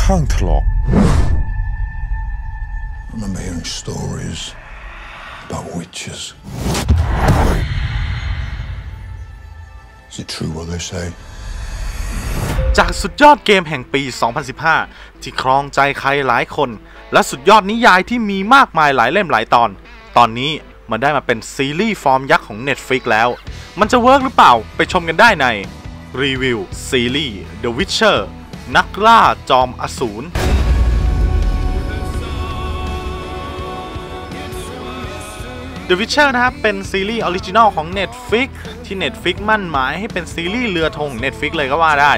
ข้างถลอก I remember hearing stories about witches. Is it true what they say? จากสุดยอดเกมแห่งปี 2015 ที่ครองใจใครหลายคน และสุดยอดนิยายที่มีมากมายหลายเล่มหลายตอน ตอนนี้มันได้มาเป็นซีรีส์ฟอร์มยักษ์ของ Netflix แล้ว มันจะเวิร์กหรือเปล่า ไปชมกันได้ในรีวิวซีรีส์ The Witcher นักล่าจอมอสูร The Witcher นะครับ เป็นซีรีส์ original ของ Netflix ที่ Netflix มั่นหมายให้เป็นซีรีส์เรือธง Netflix เลยก็ว่าได้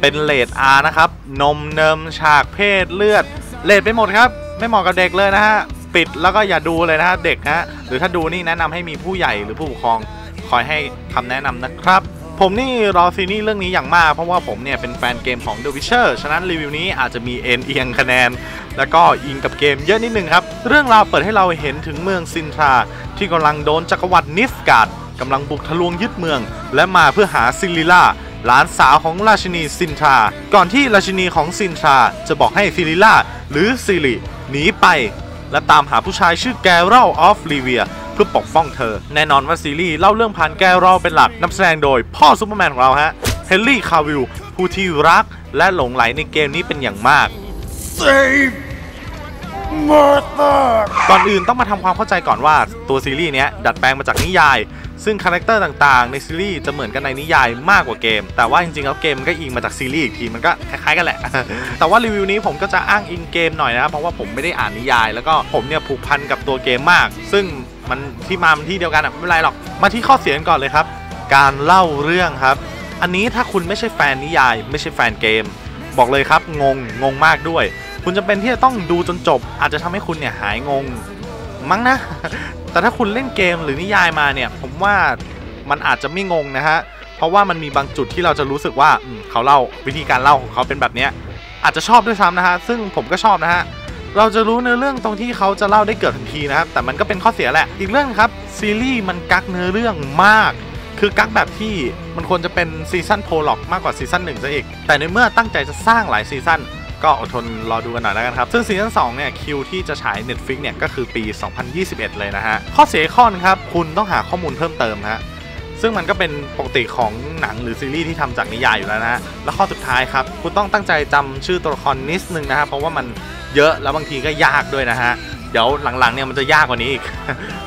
เป็นเลด R นะครับ นมเนิมฉากเพศเลือดเลิดไปหมดครับ ไม่เหมาะกับเด็กเลยนะฮะ ปิดแล้วก็อย่าดูเลยนะฮะเด็กฮะ หรือถ้าดูนี่แนะนำให้มีผู้ใหญ่หรือผู้ปกครองคอยให้คำแนะนำนะครับ ผมนี่รอซีรีส์เรื่องนี้อย่างมาก เพราะว่าผมเนี่ยเป็นแฟนเกมของ The Witcher ฉะนั้นรีวิวนี้อาจจะมีเอนเอียงคะแนน แล้วก็อิงกับเกมเยอะนิดนึงครับ เรื่องราวเปิดให้เราเห็นถึงเมืองซินทรา ที่กำลังโดนจักรวรรดินิล์ฟการ์ดกำลังบุกทะลวงยึดเมือง และมาเพื่อหาซิริลล่าหลานสาวของราชินีซินทรา ก่อนที่ราชินีของซินทรา จะบอกให้ซิริลล่าหรือซิริหนีไป และตามหาผู้ชายชื่อ Geralt of Rivia เพื่อปกป้องเธอ แน่นอนว่าซีรีส์เล่าเรื่องผ่าน Geralt เป็นหลักนำแสดงโดยพ่อซูเปอร์แมนของเราฮะเฮนรี่คาวิลล์ผู้ที่รักและหลงใหลในเกมนี้เป็นอย่างมาก Save Martha! ก่อนอื่นต้องมาทำความเข้าใจก่อนว่าตัวซีรีส์เนี้ยดัดแปลงมาจากนิยาย ซึ่งคาแรคเตอร์ต่างๆ ในซีรีส์จะเหมือนกันในนิยายมากกว่าเกม แต่ว่าจริงๆแล้วเกมมันก็อิงมาจากซีรีส์อีกทีมันก็คล้ายๆกันแหละ แต่ว่ารีวิวนี้ผมก็จะอ้างอิงเกมหน่อยนะครับเพราะว่าผมไม่ได้อ่านนิยาย แล้วก็ผมเนี่ยผูกพันกับตัวเกมมาก ซึ่ง มันที่มามันที่เดียวกันอะไม่เป็นไรหรอกมาที่ข้อเสียกันก่อนเลยครับ การเล่าเรื่องครับ อันนี้ถ้าคุณไม่ใช่แฟนนิยาย ไม่ใช่แฟนเกม บอกเลยครับงงงงมากด้วย คุณจำเป็นที่จะต้องดูจนจบ อาจจะทำให้คุณเนี่ยหายงงมั้งนะ แต่ถ้าคุณเล่นเกมหรือนิยายมาเนี่ยผมว่ามันอาจจะไม่งงนะฮะเพราะว่ามันมีบางจุดที่เราจะรู้สึกว่าเขาเล่าวิธีการเล่าของเขาเป็นแบบเนี้ยอาจจะชอบด้วยซ้ำนะฮะซึ่งผมก็ชอบนะฮะ เราจะรู้เนื้อเรื่องตรงที่เขาจะเล่าได้เกือบทันทีนะครับ แต่มันก็เป็นข้อเสียแหละ อีกเรื่องครับซีรีส์มันกักเนื้อเรื่องมาก คือกักแบบที่มันควรจะเป็นซีซั่น prologue มากกว่าซีซั่นหนึ่งซะอีก แต่ในเมื่อตั้งใจจะสร้างหลายซีซั่นก็อดทนรอดูกันหน่อยแล้วกันครับ ซึ่งซีซั่น2เนี่ยคิวที่จะฉาย Netflix เนี่ยก็คือปี 2021 เลยนะฮะ ข้อเสียข้อนึงครับ คุณต้องหาข้อมูลเพิ่มเติมฮะ ซึ่งมันก็เป็นปกติของหนังหรือซีรีส์ที่ทำจากนิยายอยู่แล้วนะฮะแล้วข้อสุดท้ายครับคุณต้องตั้งใจจำชื่อตัวละครนิดนึงนะฮะเพราะว่ามันเยอะแล้วบางทีก็ยากด้วยนะฮะเดี๋ยวหลังๆเนี่ยมันจะยากกว่านี้อีก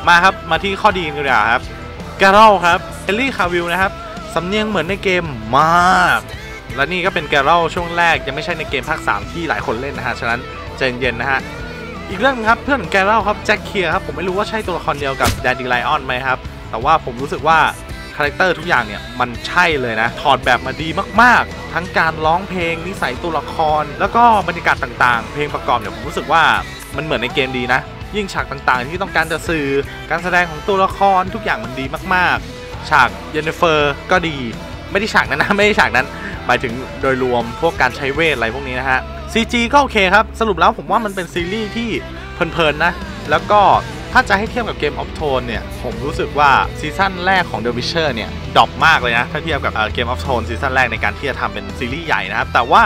มาครับมาที่ข้อดีกันดีกว่าครับแกร l ครับเฮนรี่คาวิลนะครับสำเนียงเหมือนในเกมมาก และนี่ก็เป็นแกร l ช่วงแรกยังไม่ใช่ในเกมภาค3ที่หลายคนเล่นนะฮะฉะนั้นใจเย็นๆนะฮะอีกเรื่องครับเพื่อนของแกร l ครับแจ็คเคียร์ครับผมไม่รู้ว่าใช่ตัวละครเดียวกับแดนดี้ไลออนไหมครับแต่ว่าผมรู้สึกว่า คาแรคเตอร์ทุกอย่างเนี่ยมันใช่เลยนะ ถอดแบบมาดีมากๆ ทั้งการร้องเพลงนิสัยตัวละคร แล้วก็บรรยากาศต่างๆ เพลงประกอบเนี่ยผมรู้สึกว่ามันเหมือนในเกมดีนะ ยิ่งฉากต่างๆ ที่ต้องการจะสื่อการแสดงของตัวละครทุกอย่างมันดีมากๆ ฉากเยนนิเฟอร์ก็ดี ไม่ได้ฉากนั้นนะไม่ได้ฉากนั้นหมายถึงโดยรวมพวกการใช้เวทอะไรพวกนี้นะฮะ CG ก็โอเคครับ สรุปแล้วผมว่ามันเป็นซีรีส์ที่เพลินๆนะ แล้วก็ ถ้าจะให้เทียบกับ Game of Thrones เนี่ย ผมรู้สึกว่าซีซั่นแรกของ The Witcher เนี่ย drop มากเลยนะ ถ้าเทียบกับ Game of Thrones ซีซั่นแรกในการที่จะทำเป็นซีรีส์ใหญ่นะครับ แต่ว่า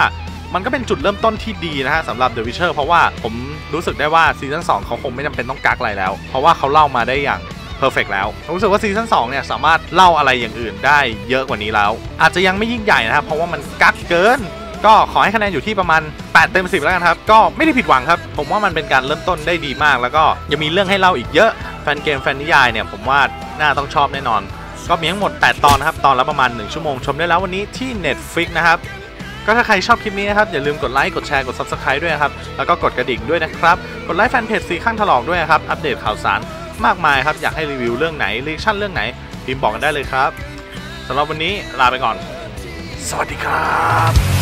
มันก็เป็นจุดเริ่มต้นที่ดีนะฮะสำหรับ The Witcher เพราะว่าผมรู้สึกได้ว่าซีซั่น2เขาคงไม่จำเป็นต้องกักอะไรแล้ว เพราะว่าเขาเล่ามาได้อย่าง perfect แล้วผมรู้สึกว่าซีซั่น2เนี่ยสามารถเล่าอะไรอย่างอื่นได้เยอะกว่านี้แล้ว อาจจะยังไม่ยิ่งใหญ่นะครับเพราะว่ามันกักเกิน ก็ขอให้คะแนนอยู่ที่ประมาณ 8 เต็ม 10 แล้วกันครับ ก็ไม่ได้ผิดหวังครับ ผมว่ามันเป็นการเริ่มต้นได้ดีมาก แล้วก็ยังมีเรื่องให้เล่าอีกเยอะ แฟนเกมแฟนนิยายเนี่ยผมว่าน่าต้องชอบแน่นอน ก็มีทั้งหมด 8 ตอนนะครับ ตอนละประมาณ 1 ชั่วโมง ชมได้แล้ววันนี้ที่ Netflix นะครับ ก็ถ้าใครชอบคลิปนี้นะครับ อย่าลืมกดไลค์ กดแชร์ กด Subscribe ด้วยนะครับ แล้วก็กดกระดิ่งด้วยนะครับ กดไลค์แฟนเพจสีข้างถลอกด้วยนะครับ อัปเดตข่าวสารมากมายครับ อยากให้รีวิวเรื่องไหนรีชั่นเรื่องไหนพิมพ์บอกกันได้เลยครับสำหรับวันนี้ลาไปก่อน สวัสดีครับ